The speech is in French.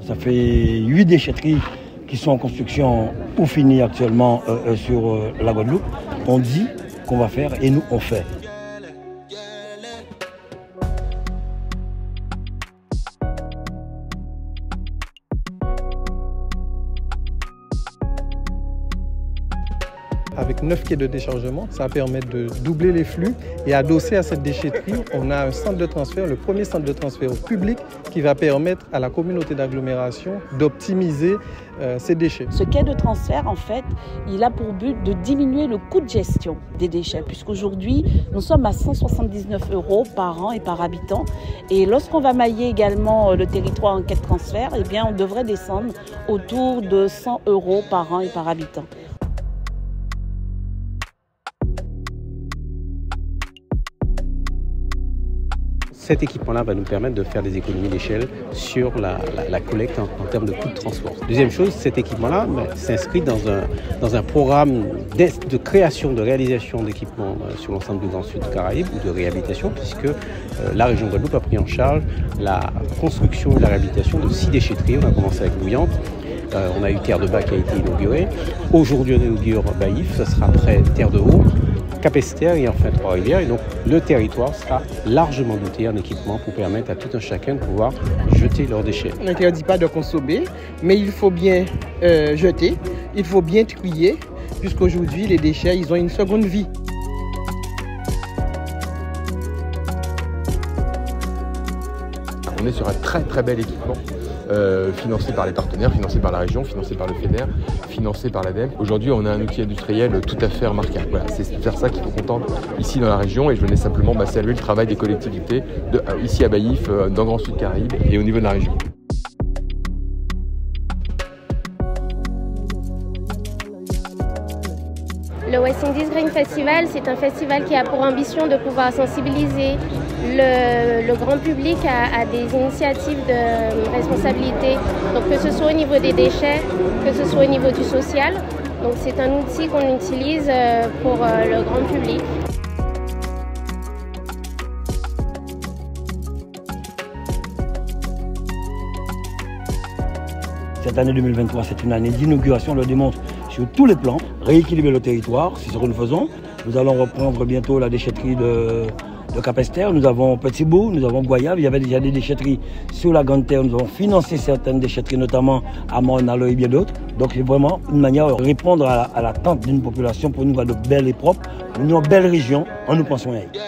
Ça fait huit déchetteries qui sont en construction ou finies actuellement euh, euh, sur euh, la Guadeloupe. On dit qu'on va faire et nous on fait. Avec 9 quais de déchargement, ça va permettre de doubler les flux et adossé à cette déchetterie, on a un centre de transfert, le premier centre de transfert public qui va permettre à la communauté d'agglomération d'optimiser euh, ces déchets. Ce quai de transfert, en fait, il a pour but de diminuer le coût de gestion des déchets, puisqu'aujourd'hui, nous sommes à 179 euros par an et par habitant. Et lorsqu'on va mailler également euh, le territoire en quai de transfert, eh on devrait descendre autour de 100 euros par an et par habitant. Cet équipement-là va nous permettre de faire des économies d'échelle sur la, collecte en, termes de coûts de transport. Deuxième chose, cet équipement-là ben, s'inscrit dans un, programme de création, de réalisation d'équipements euh, sur l'ensemble du Grand Sud Caraïbes ou de réhabilitation, puisque euh, la région Guadeloupe a pris en charge la construction et la réhabilitation de six déchetteries. On a commencé avec Bouillante, euh, on a eu Terre de Bas qui a été inaugurée. Aujourd'hui, on inaugure Baïf, ça sera après Terre de Haut. Et enfin Trois-Rivières. Et donc le territoire sera largement doté en équipement pour permettre à tout un chacun de pouvoir jeter leurs déchets. On n'interdit pas de consommer, mais il faut bien euh, jeter, il faut bien trier, puisqu'aujourd'hui les déchets, ils ont une seconde vie. On est sur un très très bel équipement euh, financé par les partenaires, financé par la région, financé par le FEDER, financé par l'ADEME. Aujourd'hui, on a un outil industriel tout à fait remarquable. Voilà, c'est faire ça qu'il faut contenter ici dans la région et je venais simplement bah, saluer le travail des collectivités euh, ici à Baïf, euh, dans Grand Sud Caraïbes et au niveau de la région. Le West Indies Green Festival, c'est un festival qui a pour ambition de pouvoir sensibiliser le, grand public à, des initiatives de responsabilité, donc que ce soit au niveau des déchets, que ce soit au niveau du social. Donc c'est un outil qu'on utilise euh, pour euh, le grand public. Cette année 2023, c'est une année d'inauguration, on le démontre sur tous les plans, rééquilibrer le territoire, c'est ce que nous faisons. Nous allons reprendre bientôt la déchetterie de, de nous avons Petit Bout, nous avons Goyave, il y avait déjà des déchetteries sur la Grande Terre, nous avons financé certaines déchetteries, notamment à Mornalo et bien d'autres. Donc c'est vraiment une manière de répondre à l'attente d'une population pour voir de belle et propre, une belle région, en nous pensons à elle.